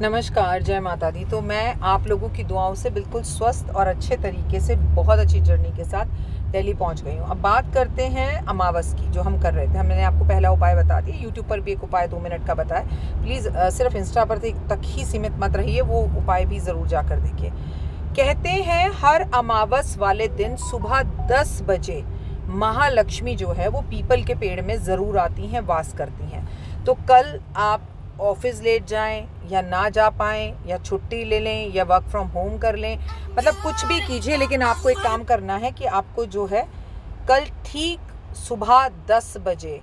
नमस्कार, जय माता दी। तो मैं आप लोगों की दुआओं से बिल्कुल स्वस्थ और अच्छे तरीके से बहुत अच्छी जर्नी के साथ दिल्ली पहुँच गई हूँ। अब बात करते हैं अमावस की, जो हम कर रहे थे। हमने आपको पहला उपाय बता दिया यूट्यूब पर भी एक उपाय दो मिनट का बताया। प्लीज़ सिर्फ़ इंस्टा पर तक ही सीमित मत रहिए, वो उपाय भी ज़रूर जाकर देखिए। कहते हैं, हर अमावस वाले दिन सुबह दस बजे महालक्ष्मी जो है, वो पीपल के पेड़ में ज़रूर आती हैं, वास करती हैं। तो कल आप ऑफ़िस लेट जाएँ या ना जा पाएँ या छुट्टी ले लें या वर्क फ्रॉम होम कर लें मतलब कुछ भी कीजिए, लेकिन आपको एक काम करना है कि आपको जो है कल ठीक सुबह दस बजे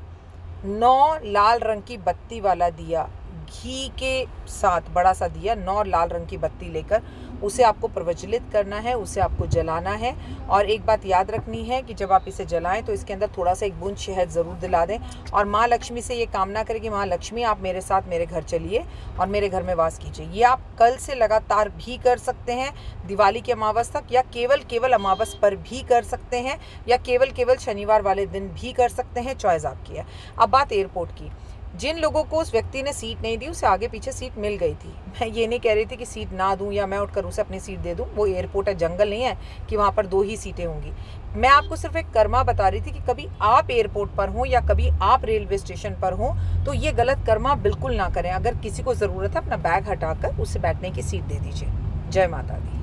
नौ लाल रंग की बत्ती वाला दिया घी के साथ बड़ा सा दिया, नौ लाल रंग की बत्ती लेकर। उसे आपको प्रज्वलित करना है, उसे आपको जलाना है। और एक बात याद रखनी है कि जब आप इसे जलाएँ तो इसके अंदर थोड़ा सा एक बूंद शहद ज़रूर दिला दें। और माँ लक्ष्मी से ये कामना करें कि माँ लक्ष्मी, आप मेरे साथ मेरे घर चलिए और मेरे घर में वास कीजिए। ये आप कल से लगातार भी कर सकते हैं, दिवाली के अमावस तक, या केवल केवल अमावस पर भी कर सकते हैं, या केवल केवल शनिवार वाले दिन भी कर सकते हैं, चॉइस आपकी है। अब बात एयरपोर्ट की। जिन लोगों को उस व्यक्ति ने सीट नहीं दी, उसे आगे पीछे सीट मिल गई थी। मैं ये नहीं कह रही थी कि सीट ना दूँ या मैं उठकर उसे अपनी सीट दे दूँ, वो एयरपोर्ट है जंगल नहीं है कि वहाँ पर दो ही सीटें होंगी। मैं आपको सिर्फ़ एक कर्मा बता रही थी कि कभी आप एयरपोर्ट पर हों या कभी आप रेलवे स्टेशन पर हों तो ये गलत कर्मा बिल्कुल ना करें। अगर किसी को ज़रूरत है, अपना बैग हटाकर उसे बैठने की सीट दे दीजिए। जय माता दी।